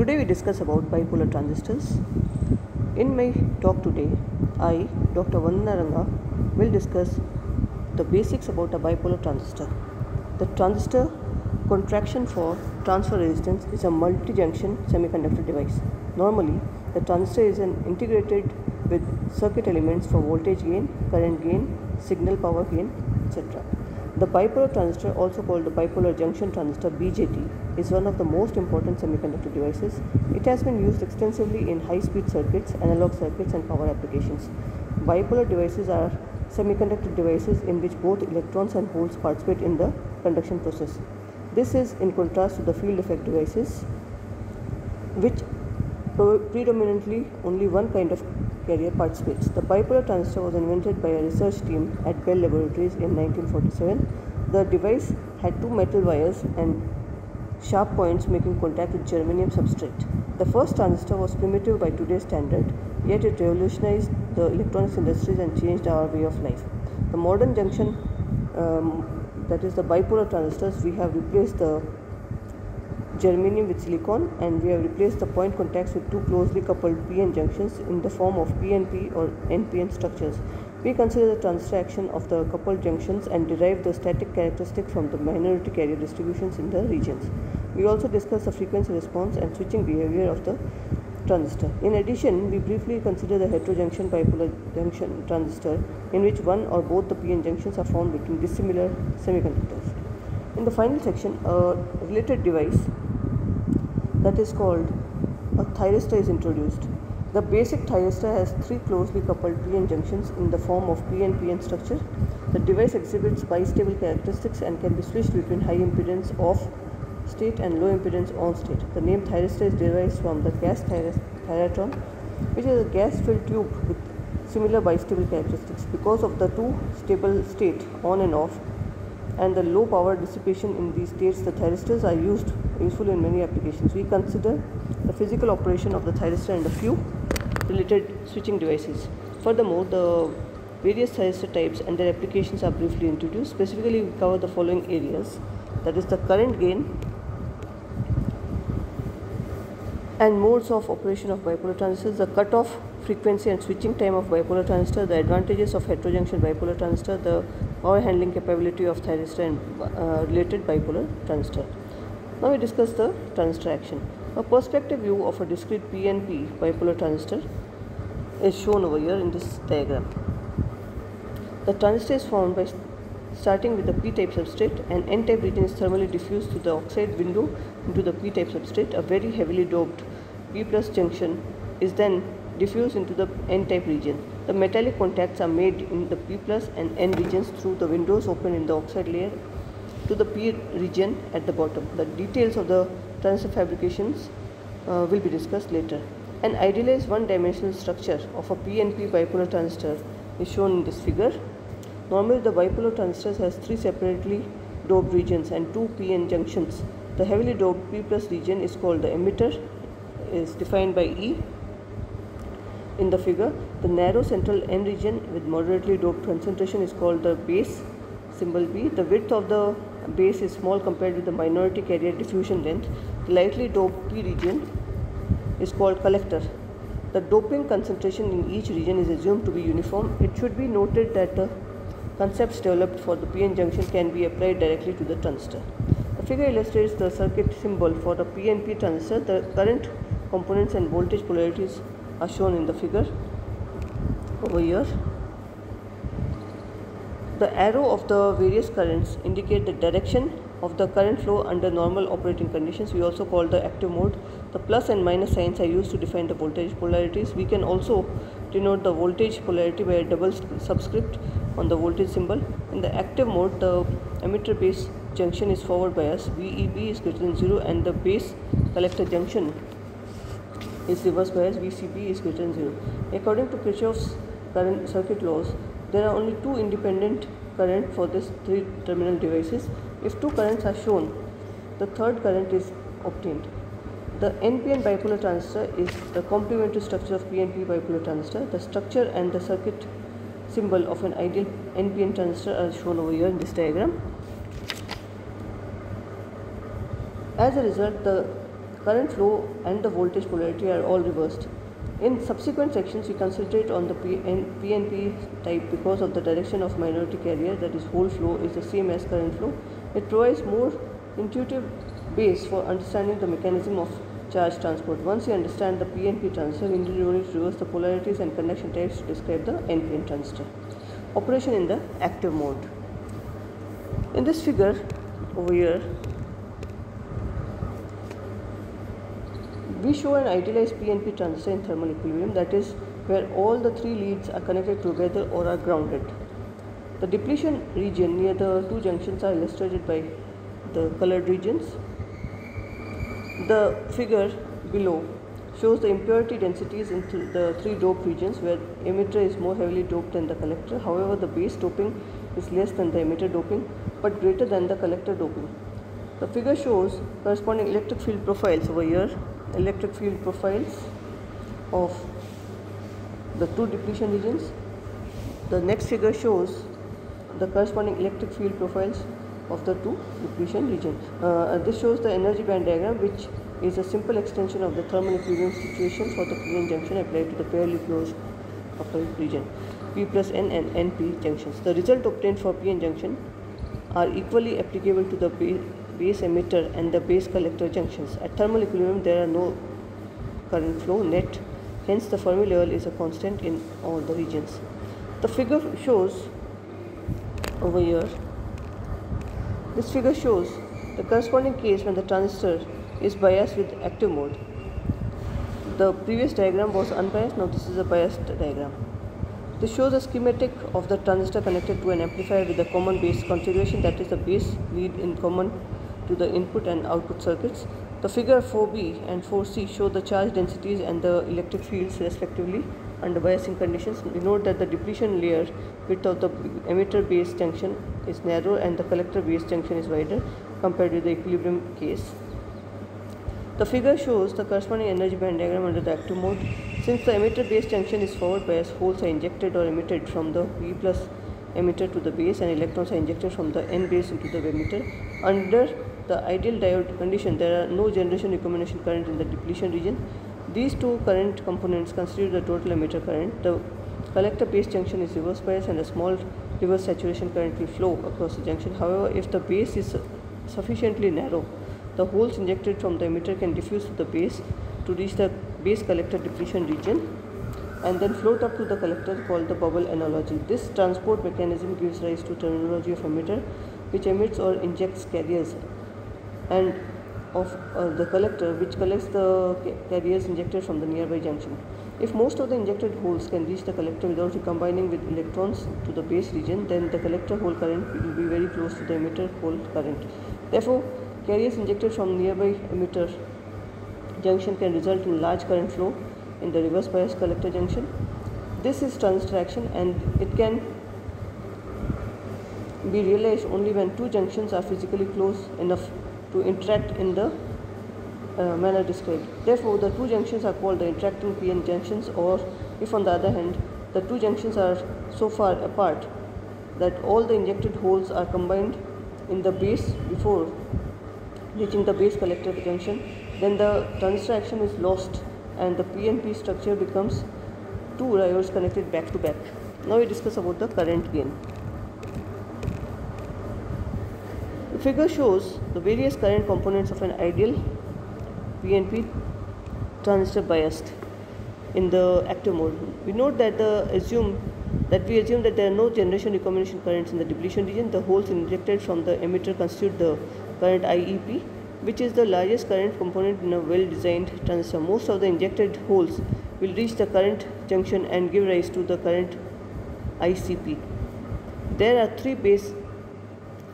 Today we discuss about bipolar transistors. In my talk today, I, Dr. Vandana will discuss the basics about a bipolar transistor. The transistor contraction for transfer resistance is a multi-junction semiconductor device. Normally, the transistor is an integrated with circuit elements for voltage gain, current gain, signal power gain, etc. The bipolar transistor, also called the bipolar junction transistor BJT, is one of the most important semiconductor devices. It has been used extensively in high speed circuits, analog circuits, and power applications. Bipolar devices are semiconductor devices in which both electrons and holes participate in the conduction process. This is in contrast to the field effect devices, which predominantly only one kind of carrier participates. The bipolar transistor was invented by a research team at Bell Laboratories in 1947. The device had two metal wires and sharp points making contact with germanium substrate. The first transistor was primitive by today's standard, yet it revolutionized the electronics industries and changed our way of life. The modern junction, um, that is the bipolar transistors, we have replaced the germanium with silicon and we have replaced the point contacts with two closely coupled PN junctions in the form of PNP or NPN structures. We consider the transfer action of the coupled junctions and derive the static characteristic from the minority carrier distributions in the regions. We also discuss the frequency response and switching behavior of the transistor. In addition, we briefly consider the heterojunction bipolar junction transistor in which one or both the PN junctions are formed between dissimilar semiconductors. In the final section, a related device that is called a thyristor is introduced. The basic thyristor has three closely coupled PN junctions in the form of PN-PN structure. The device exhibits bistable characteristics and can be switched between high impedance off state and low impedance on state. The name thyristor is derived from the gas thyratron, which is a gas-filled tube with similar bistable characteristics. Because of the two stable state on and off and the low power dissipation in these states, the thyristors are used useful in many applications. We consider the physical operation of the thyristor and a few related switching devices. Furthermore, the various thyristor types and their applications are briefly introduced. Specifically, we cover the following areas that is the current gain and modes of operation of bipolar transistors, the cutoff frequency and switching time of bipolar transistor, the advantages of heterojunction bipolar transistor, the power handling capability of thyristor and uh, related bipolar transistor. Now we discuss the transistor action. A perspective view of a discrete PNP bipolar transistor is shown over here in this diagram. The transistor is formed by starting with the p-type substrate and n-type region is thermally diffused through the oxide window into the p-type substrate. A very heavily doped p plus junction is then diffused into the n-type region. The metallic contacts are made in the p plus and n regions through the windows open in the oxide layer to the p region at the bottom. The details of the transistor fabrications uh, will be discussed later. An idealized one-dimensional structure of a PNP bipolar transistor is shown in this figure. Normally, the bipolar transistor has three separately doped regions and two PN junctions. The heavily doped P plus region is called the emitter, is defined by E in the figure. The narrow central N region with moderately doped concentration is called the base, symbol B. The width of the base is small compared with the minority carrier diffusion length. The lightly doped P region is called collector. The doping concentration in each region is assumed to be uniform. It should be noted that the concepts developed for the PN junction can be applied directly to the transistor. The figure illustrates the circuit symbol for the PNP transistor. The current components and voltage polarities are shown in the figure over here. The arrow of the various currents indicate the direction of the current flow under normal operating conditions. We also call the active mode. The plus and minus signs are used to define the voltage polarities. We can also denote the voltage polarity by a double subscript on the voltage symbol. In the active mode, the emitter base junction is forward bias, VEB is greater than 0 and the base collector junction is reverse bias, VCB is greater than 0. According to Kirchhoff's current circuit laws, there are only two independent current for these three terminal devices. If two currents are shown, the third current is obtained. The NPN bipolar transistor is the complementary structure of PNP bipolar transistor. The structure and the circuit symbol of an ideal NPN transistor are shown over here in this diagram. As a result, the current flow and the voltage polarity are all reversed. In subsequent sections, we concentrate on the PNP type because of the direction of minority carrier, that is, hole flow is the same as current flow. It provides more intuitive base for understanding the mechanism of charge transport. Once you understand the PNP transistor, to reverse the polarities and conduction types to describe the NPN transistor. Operation in the active mode. In this figure over here, we show an idealized PNP transistor in thermal equilibrium that is where all the three leads are connected together or are grounded. The depletion region near the two junctions are illustrated by the colored regions. The figure below shows the impurity densities in th the three dope regions where emitter is more heavily doped than the collector. However, the base doping is less than the emitter doping but greater than the collector doping. The figure shows corresponding electric field profiles over here, electric field profiles of the two depletion regions. The next figure shows the corresponding electric field profiles of the two depletion regions. Uh, this shows the energy band diagram which is a simple extension of the thermal equilibrium situation for the PN junction applied to the pairly closed upper region P plus N and NP junctions. The result obtained for PN junction are equally applicable to the base emitter and the base collector junctions. At thermal equilibrium there are no current flow net hence the Fermi level is a constant in all the regions. The figure shows over here this figure shows the corresponding case when the transistor is biased with active mode. The previous diagram was unbiased, now this is a biased diagram. This shows a schematic of the transistor connected to an amplifier with a common base configuration that is the base lead in common to the input and output circuits. The figure 4b and 4c show the charge densities and the electric fields respectively under biasing conditions. We note that the depletion layer width of the emitter base junction is narrow and the collector base junction is wider compared with the equilibrium case. The figure shows the corresponding energy band diagram under the active mode. Since the emitter base junction is forward biased, holes are injected or emitted from the P plus emitter to the base and electrons are injected from the N base into the emitter. Under the ideal diode condition, there are no generation recombination current in the depletion region. These two current components constitute the total emitter current. The collector base junction is reverse biased and a small reverse saturation current will flow across the junction. However, if the base is sufficiently narrow, the holes injected from the emitter can diffuse to the base to reach the base collector depletion region and then float up to the collector called the bubble analogy. This transport mechanism gives rise to terminology of emitter which emits or injects carriers and of uh, the collector which collects the carriers injected from the nearby junction. If most of the injected holes can reach the collector without recombining with electrons to the base region, then the collector hole current will be very close to the emitter hole current. Therefore, carriers injected from nearby emitter junction can result in large current flow in the reverse bias collector junction. This is transistor action and it can be realized only when two junctions are physically close enough to interact in the uh, manner described. Therefore, the two junctions are called the interacting PN junctions or if on the other hand, the two junctions are so far apart that all the injected holes are combined in the base before reaching the base collector junction, then the transistor action is lost and the PNP structure becomes two diodes connected back to back. Now we discuss about the current gain. Figure shows the various current components of an ideal PNP transistor biased in the active mode. We note that the assume that we assume that there are no generation recombination currents in the depletion region. The holes injected from the emitter constitute the current IEP, which is the largest current component in a well-designed transistor. Most of the injected holes will reach the current junction and give rise to the current ICP. There are three base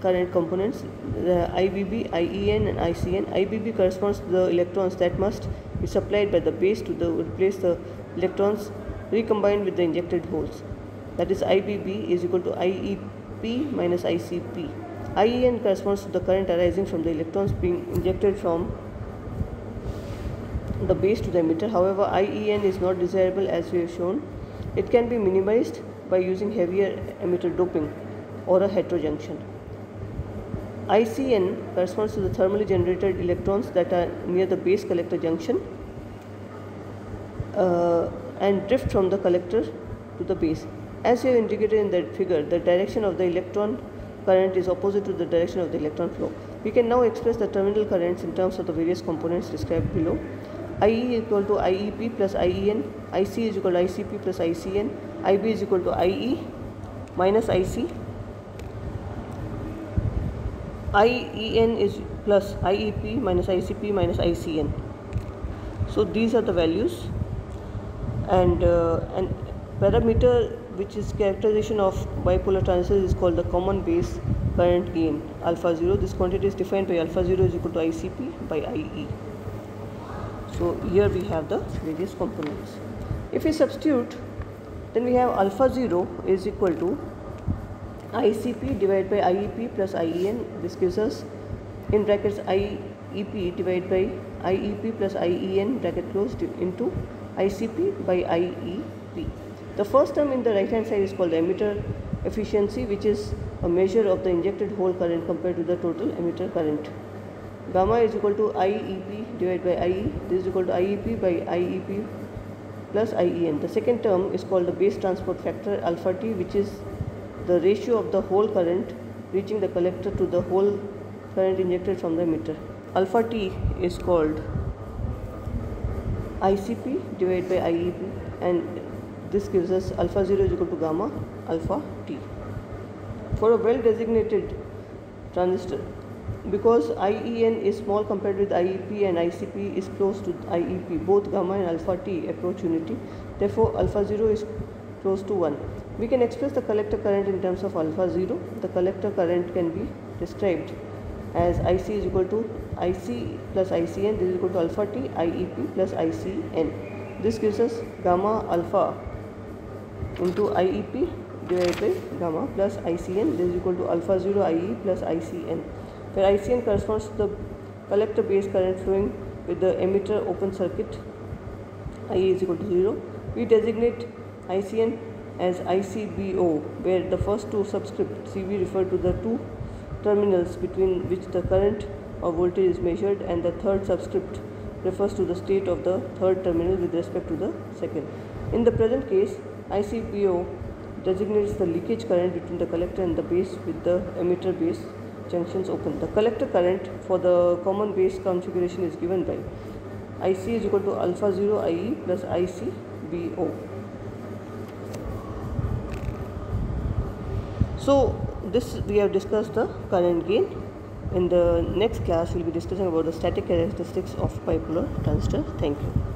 current components the IBB, IEN and ICN. IBB corresponds to the electrons that must be supplied by the base to the, replace the electrons recombined with the injected holes. That is IBB is equal to IEP minus ICP. IEN corresponds to the current arising from the electrons being injected from the base to the emitter. However, IEN is not desirable as we have shown. It can be minimized by using heavier emitter doping or a heterojunction. ICN corresponds to the thermally generated electrons that are near the base collector junction uh, and drift from the collector to the base. As we have indicated in that figure, the direction of the electron current is opposite to the direction of the electron flow. We can now express the terminal currents in terms of the various components described below. IE equal to IEP plus IEN, IC is equal to ICP plus ICN, IB is equal to IE minus IC, IEN is plus IEP minus ICP minus ICN. So these are the values. And uh, and parameter which is characterization of bipolar transistors is called the common base current gain. Alpha 0 this quantity is defined by alpha 0 is equal to ICP by IE so here we have the various components. If we substitute then we have alpha 0 is equal to ICP divided by IEP plus IEN this gives us in brackets IEP divided by IEP plus IEN bracket closed into ICP by IEP. The first term in the right hand side is called emitter efficiency which is a measure of the injected hole current compared to the total emitter current. Gamma is equal to IEP divided by IE. This is equal to IEP by IEP plus IEN. The second term is called the base transport factor alpha T which is the ratio of the hole current reaching the collector to the hole current injected from the emitter. Alpha T is called ICP divided by IEP and this gives us alpha 0 is equal to gamma alpha T. For a well designated transistor because IEN is small compared with IEP and ICP is close to IEP both gamma and alpha T approach unity therefore alpha 0 is close to 1. We can express the collector current in terms of alpha 0. The collector current can be described as IC is equal to IC plus ICN this is equal to alpha T IEP plus ICN. This gives us gamma alpha into IEP divided by gamma plus ICN this is equal to alpha 0 IE plus ICN where ICN corresponds to the collector base current flowing with the emitter open circuit IE is equal to 0. We designate ICN as ICBO where the first two subscript CB refer to the two terminals between which the current or voltage is measured and the third subscript refers to the state of the third terminal with respect to the second. In the present case, ICBO designates the leakage current between the collector and the base with the emitter base junctions open. The collector current for the common base configuration is given by IC is equal to alpha 0 IE plus ICBO. So this we have discussed the current gain. In the next class, we will be discussing about the static characteristics of bipolar transistor. Thank you.